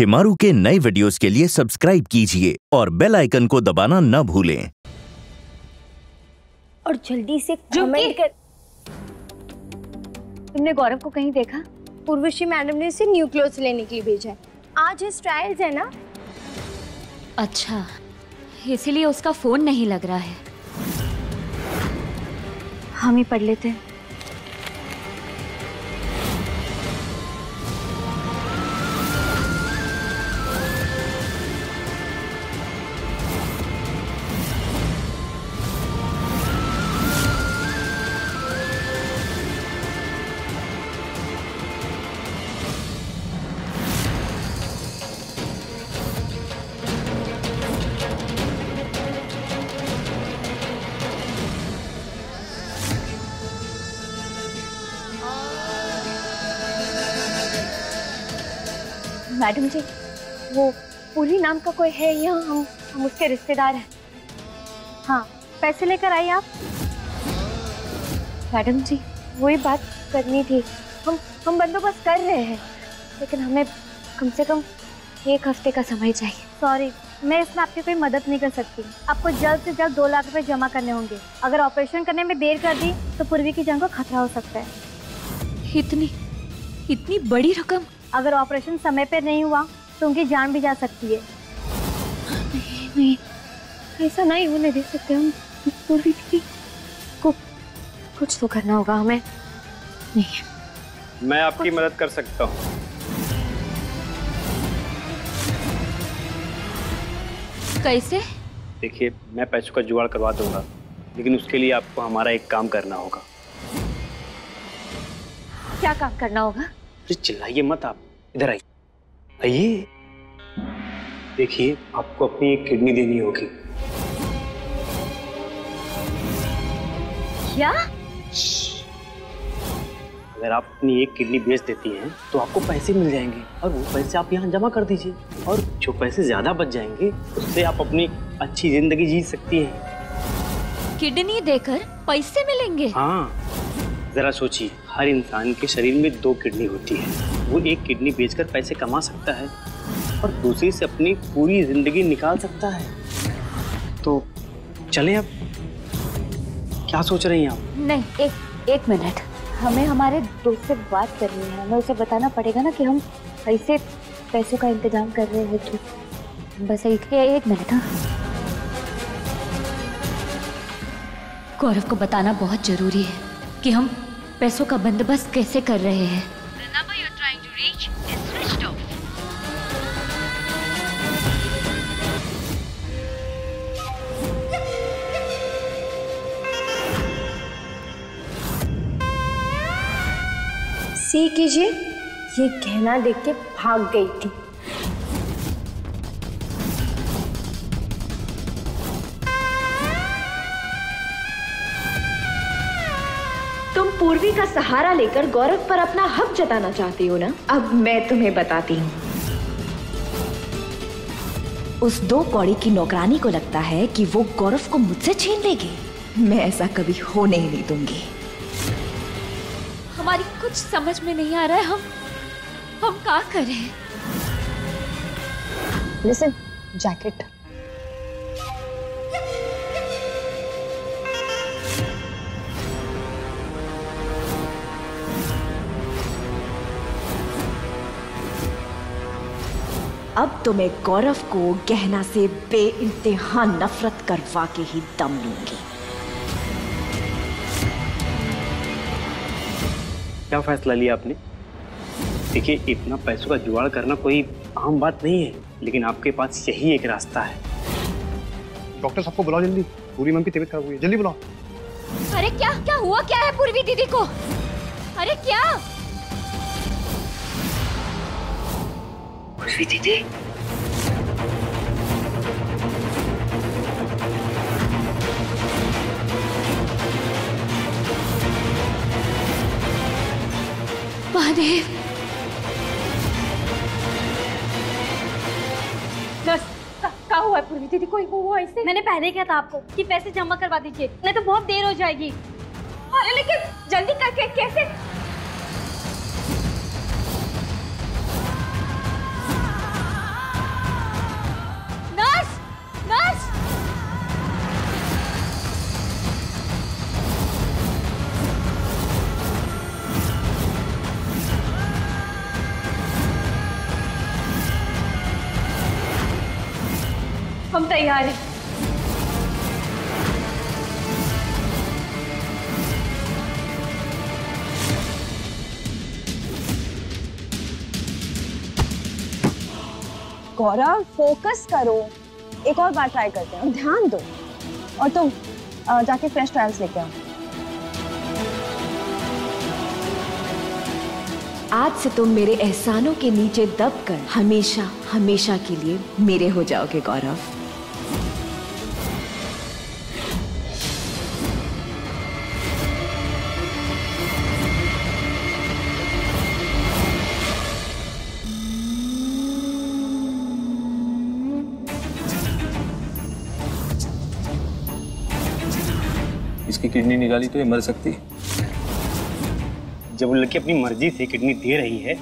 शिमारू के नए वीडियोस के लिए सब्सक्राइब कीजिए और बेल आइकन को दबाना न भूलें। और जल्दी से कमेंट कर तुमने गौरव को कहीं देखा? पूर्वशी मैडम ने उसे न्यू क्लोथ्स लेने के लिए भेजा है। आज इस ट्रायल्स है ना? अच्छा इसीलिए उसका फ़ोन नहीं लग रहा है। हम ही पढ़ लेते हैं। मैडम जी, वो पूरी नाम का कोई है यहाँ हम हम उसके रिश्तेदार हैं? हाँ पैसे लेकर आई आप। मैडम जी, वही बात करनी थी। हम हम बंदोबस्त कर रहे हैं, लेकिन हमें कम से कम एक हफ़्ते का समय चाहिए। सॉरी, मैं इसमें आपकी कोई मदद नहीं कर सकती। आपको जल्द से जल्द दो लाख रुपए जमा करने होंगे। अगर ऑपरेशन करने में देर कर दी तो पूर्वी की जान को खतरा हो सकता है। इतनी इतनी बड़ी रकम अगर ऑपरेशन समय पर नहीं हुआ तो उनकी जान भी जा सकती है। नहीं नहीं। ऐसा नहीं होने दे सकते हम। पूरी को कुछ तो करना होगा हमें। नहीं मैं आपकी मदद कर सकता हूँ। कैसे? देखिए मैं पैसों का जुगाड़ करवा दूँगा लेकिन उसके लिए आपको हमारा एक काम करना होगा। क्या काम करना होगा? अरे चिल्लाइए मत आप इधर आइए। आइए। देखिए आपको अपनी एक किडनी देनी होगी। क्या? अगर आप अपनी एक किडनी बेच देती हैं तो आपको पैसे मिल जाएँगे और वो पैसे आप यहाँ जमा कर दीजिए। और जो पैसे ज़्यादा बच जाएँगे उससे आप अपनी अच्छी ज़िंदगी जी सकती हैं। किडनी देकर पैसे मिलेंगे? हाँ। जरा सोचिए। हर इंसान के शरीर में दो किडनी होती है। वो एक किडनी बेचकर पैसे कमा सकता है और दूसरी से अपनी पूरी ज़िंदगी निकाल सकता है। तो चलें अब। क्या सोच रही हैं आप? नहीं, एक एक मिनट। हमें हमारे दोस्त से बात करनी है। हमें उसे बताना पड़ेगा ना कि हम कैसे पैसों का इंतज़ाम कर रहे हैं तो बस एक एक मिनट हाँ। गौरव को बताना बहुत ज़रूरी है कि हम पैसों का बंदोबस्त कैसे कर रहे हैं? सी कीजिए ये गहना देख के भाग गई थी। पूर्वी का सहारा लेकर गौरव पर अपना हक जताना चाहती हो ना? अब मैं तुम्हें बताती हूँ। उस दो कौड़ी की नौकरानी को लगता है कि वो गौरव को मुझसे छीन लेगी। मैं ऐसा कभी होने ही नहीं दूँगी। हमारी कुछ समझ में नहीं आ रहा है। हम हम क्या करें लिसन जैकेट अब तो मैं गौरव को गहना से बे इंतहा नफरत करवा के ही दम लूँगी। क्या फैसला लिया आपने? देखिए इतना पैसों का जुगाड़ करना कोई आम बात नहीं है लेकिन आपके पास यही एक रास्ता है। डॉक्टर सबको बुलाओ जल्दी। पूरी मम की तबीयत खराब हुई है। जल्दी बुलाओ। अरे क्या क्या हुआ? क्या है पूर्वी दीदी को? अरे क्या? दीदी। महादेव। क्या हुआ है पूर्वी दीदी? कोई हुआ ऐसे? मैंने पहले क्या था आपको कि पैसे जमा करवा दीजिए नहीं तो बहुत देर हो जाएगी। अरे लेकिन जल्दी करके कैसे? तैयार। हैं गौरव फोकस करो। एक और बार ट्राई करते हैं। ध्यान दो। और तुम अ, जाके फ्रेश ट्रायल्स लेके आओ। आज से तुम मेरे एहसानों के नीचे दब कर हमेशा हमेशा के लिए मेरे हो जाओगे गौरव। इसकी किडनी निकाली तो ये मर सकती है। जब वो लड़की अपनी मर्ज़ी से किडनी दे रही है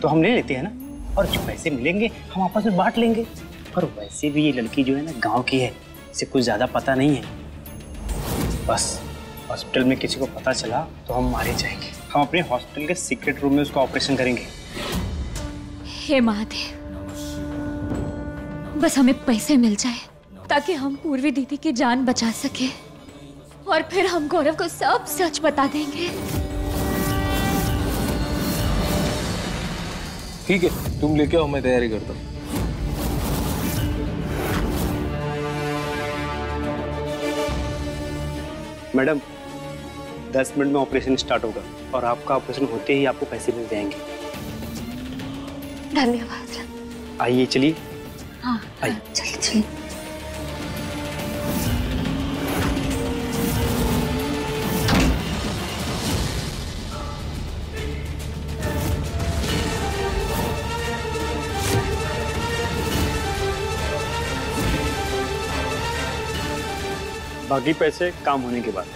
तो हम ले लेते हैं ना। और जो पैसे मिलेंगे हम आपस में बांट लेंगे। पर वैसे भी ये लड़की जो है ना गाँव की है। इसे कुछ ज़्यादा पता नहीं है। बस हॉस्पिटल में किसी को पता चला तो हम मारे जाएँगे। हम अपने हॉस्पिटल के सीक्रेट रूम में उसका ऑपरेशन करेंगे। हे महादेव बस हमें पैसे मिल जाए ताकि हम पूर्वी दीदी की जान बचा सके। और फिर हम गौरव को सब सच बता देंगे। ठीक है तुम लेके आओ मैं तैयारी करता हूँ। मैडम दस मिनट में ऑपरेशन स्टार्ट होगा और आपका ऑपरेशन होते ही आपको पैसे मिल जाएँगे। धन्यवाद। आइए चलिए। हाँ आइए। चलिए चलिए। बाकी पैसे काम होने के बाद।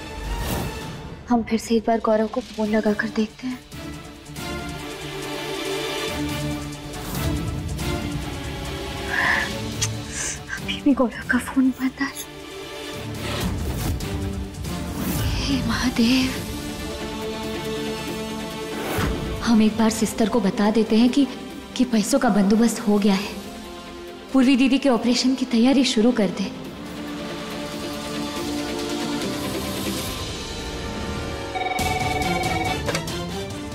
हम फिर से एक बार गौरव को फ़ोन लगा कर देखते हैं। अभी भी गौरव का फ़ोन बंद हे महादेव। हम एक बार सिस्टर को बता देते हैं कि कि पैसों का बंदोबस्त हो गया है। पूर्वी दीदी के ऑपरेशन की तैयारी शुरू कर दे।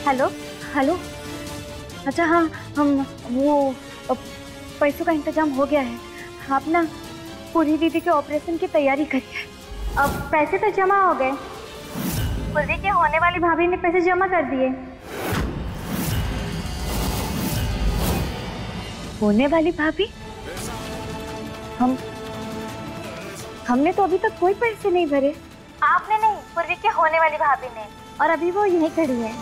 हेलो हेलो अच्छा हाँ हम, वो पैसों का इंतज़ाम हो गया है। आप ना, पूरी दीदी के ऑपरेशन की तैयारी करिए। अब पैसे तो जमा हो गए। पूरी के होने वाली भाभी ने पैसे जमा कर दिए। होने वाली भाभी? हम, हमने तो अभी तक कोई पैसे नहीं भरे। आपने नहीं, पूर्वी के होने वाली भाभी ने। और अभी वो यही खड़ी है।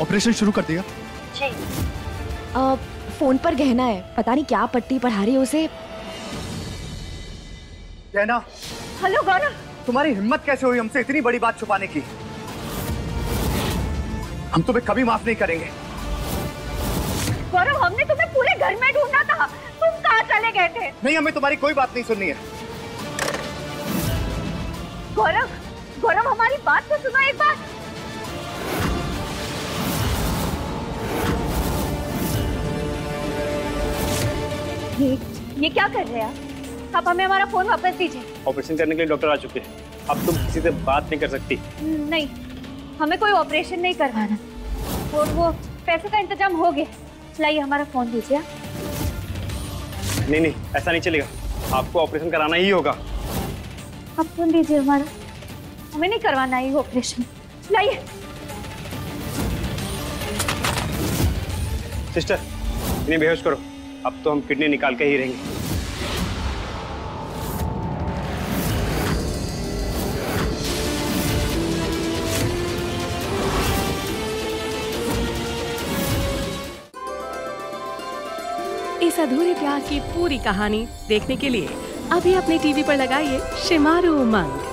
ऑपरेशन शुरू कर दिया। अब फ़ोन पर गहना है। पता नहीं क्या पट्टी पढ़ा रही है उसे। कहना हेलो गौरव। तुम्हारी हिम्मत कैसे हुई हमसे इतनी बड़ी बात छुपाने की? हम तुम्हें कभी माफ़ नहीं करेंगे। गौरव हमने तुम्हें पूरे घर में ढूंढा था। तुम कहाँ चले गए थे? नहीं हमें तुम्हारी कोई बात नहीं सुननी है। गौरव गौरव हमारी बात तो सुनो एक बार। ये ये क्या कर रहे हैं आप? आप हमें हमारा फ़ोन वापस दीजिए। ऑपरेशन करने के लिए डॉक्टर आ चुके हैं। अब तुम किसी से बात नहीं कर सकती। नहीं हमें कोई ऑपरेशन नहीं करवाना। और वो पैसे का इंतज़ाम हो गया। लाइए हमारा फ़ोन दीजिए आप। नहीं नहीं ऐसा नहीं चलेगा। आपको ऑपरेशन कराना ही होगा। आप फ़ोन दीजिए हमारा। हमें नहीं करवाना है ऑपरेशन। लाइए। सिस्टर इन्हें बेहोश करो। अब तो हम किडनी निकाल के ही रहेंगे। इस अधूरे प्यार की पूरी कहानी देखने के लिए अभी अपने टीवी पर लगाइए शिमारू उमंग।